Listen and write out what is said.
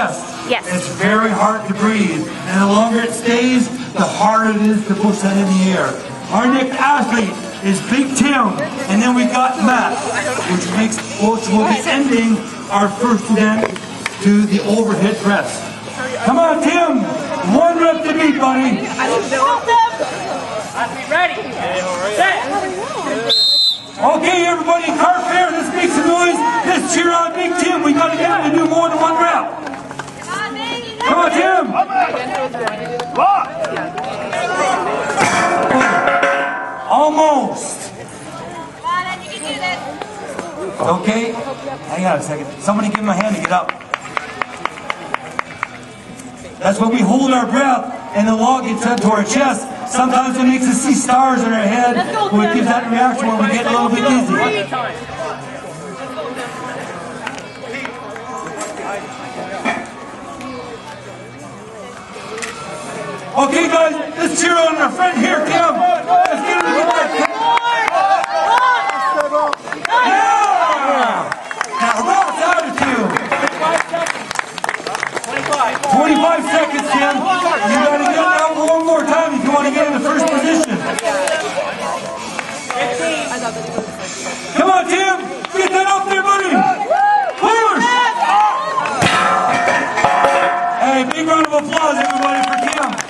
chest, Yes. it's very hard to breathe. And the longer it stays, the harder it is to push that in the air. Our next athlete is Big Tim, and then we got Matt, which makes which will be ending our first event to the overhead press. Come on, Tim! One rep to beat, buddy. I'll be Ready? Set. Okay, everybody, car fair, let's make some noise. Let's cheer on Big Tim. We gotta get him to do more than one rep. Come on, Tim. Almost. Okay, hang on a second. Somebody give him a hand to get up. That's when we hold our breath and the log gets up to our chest. Sometimes it makes us see stars in our head. When it gives that reaction when we get a little bit dizzy. Okay, guys, let's cheer on our friend here, Kim. Let's get him to Now, Ross, attitude. 25 seconds, Kim. You gotta get out one more time if you want to get in the first position. Come on, Tim! Get that up there, buddy! Push! Hey, big round of applause, everybody, for Kim.